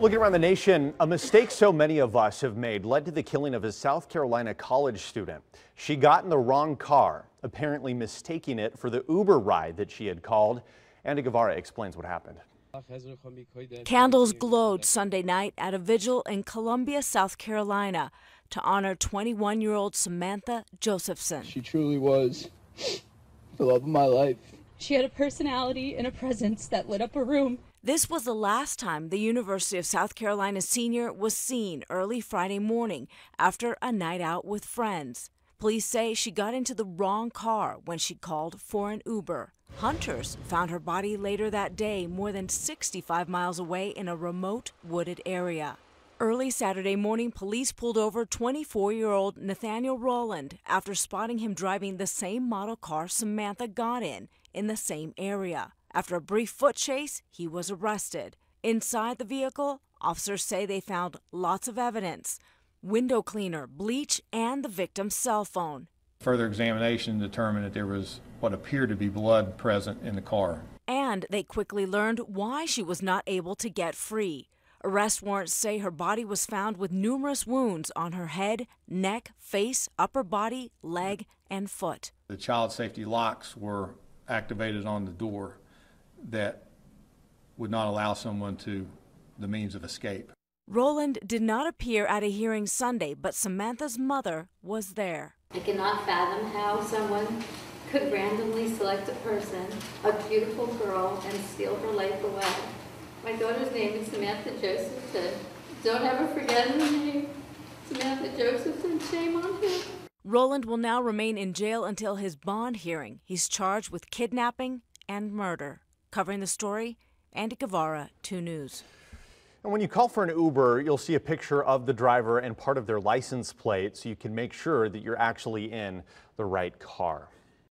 Looking around the nation, a mistake so many of us have made led to the killing of a South Carolina college student. She got in the wrong car, apparently mistaking it for the Uber ride that she had called. Andy Guevara explains what happened. Candles glowed Sunday night at a vigil in Columbia, South Carolina, to honor 21 year old Samantha Josephson. She truly was the love of my life. She had a personality and a presence that lit up a room. This was the last time the University of South Carolina senior was seen early Friday morning after a night out with friends. Police say she got into the wrong car when she called for an Uber. Hunters found her body later that day, more than 65 miles away in a remote wooded area. Early Saturday morning, police pulled over 24 year old Nathaniel Rowland after spotting him driving the same model car Samantha got in in the same area. After a brief foot chase, he was arrested. Inside the vehicle, officers say they found lots of evidence window cleaner, bleach, and the victim's cell phone. Further examination determined that there was what appeared to be blood present in the car. And they quickly learned why she was not able to get free. Arrest warrants say her body was found with numerous wounds on her head, neck, face, upper body, leg, and foot. The child safety locks were activated on the door that would not allow someone to the means of escape. Rowland did not appear at a hearing Sunday, but Samantha's mother was there. I cannot fathom how someone could randomly select a person, a beautiful girl, and steal her life away. My daughter's name is Samantha Josephson. Don't ever forget her name. Samantha Josephson, shame on him. Rowland will now remain in jail until his bond hearing. He's charged with kidnapping and murder. Covering the story, Andy Guevara, 2 News. And when you call for an Uber, you'll see a picture of the driver and part of their license plate so you can make sure that you're actually in the right car.